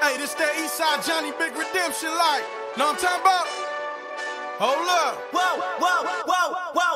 Hey, this that Eastside Johnny Big Redemption like. Know what I'm talking about? Hold up. Whoa, whoa, whoa, whoa,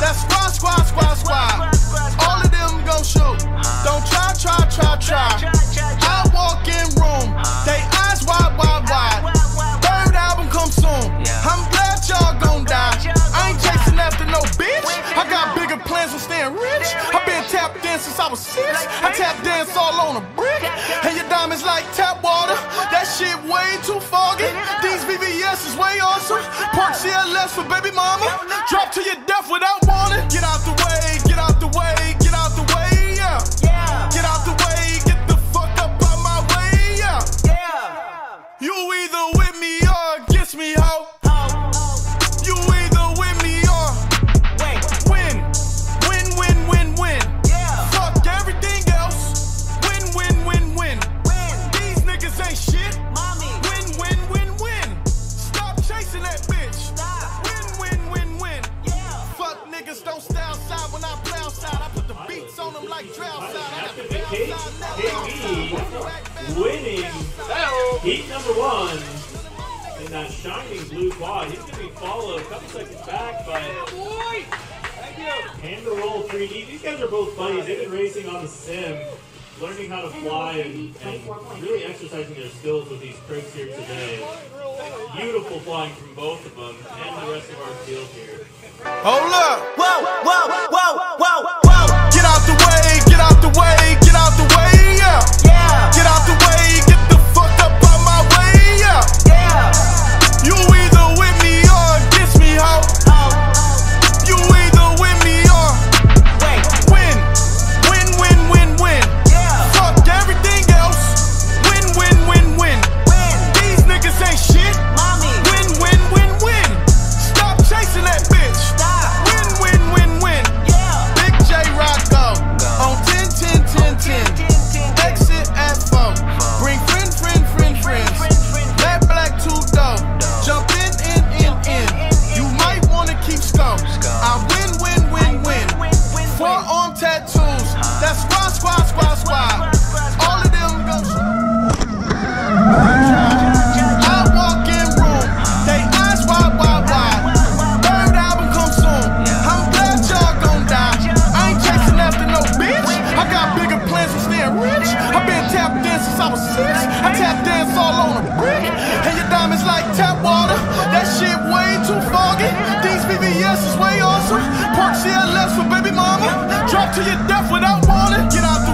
That's squad, squad, squad, squad. All of them gon' shoot. Don't try, try, try, try. I walk in room. They eyes wide, wide, wide. Third album come soon. I'm glad y'all gon' die. I ain't chasing after no bitch. I got bigger plans for staying rich. i been tap dancing since I was six. I tap dance all on a brick. And your Way awesome. Park CLS for baby mama. Drop to your death without warning. Get out the way, get out the way, get out the way, yeah. Yeah, Get out the way, get the fuck up out my way, yeah. yeah. You either with beats on them like drought side. I got the K- play. KB winning heat number one in that shining blue quad. He's going to be followed a couple seconds back by Hand the Roll 3D. These guys are both buddies. They've been racing on the sim, learning how to fly and, and really exercising their skills with these tricks here today. Beautiful flying from both of them and the rest of our field here. Hold up. Whoa, whoa, whoa, whoa, since I was six. I tap dance all on a brick. And your diamonds like tap water. That shit way too foggy. These VVS is way awesome. Park CLS for baby mama. Drop to your death without warning. Get out the